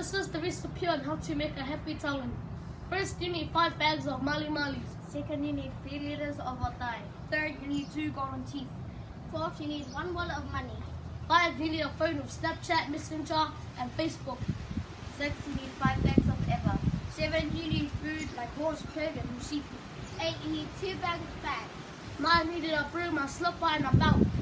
This is the recipe on how to make a happy Tongan. First, you need 5 bags of mali malis. Second, you need 3 liters of watai. Third, you need 2 golden teeth. Fourth, you need 1 wallet of money. 5, you need a phone with Snapchat, Messenger, and Facebook. Six, you need 5 bags of ever. Seven, you need food like horse, pig, and sheep. Eight, you need 2 bags of fat. 9, need a broom, a slipper, and a belt.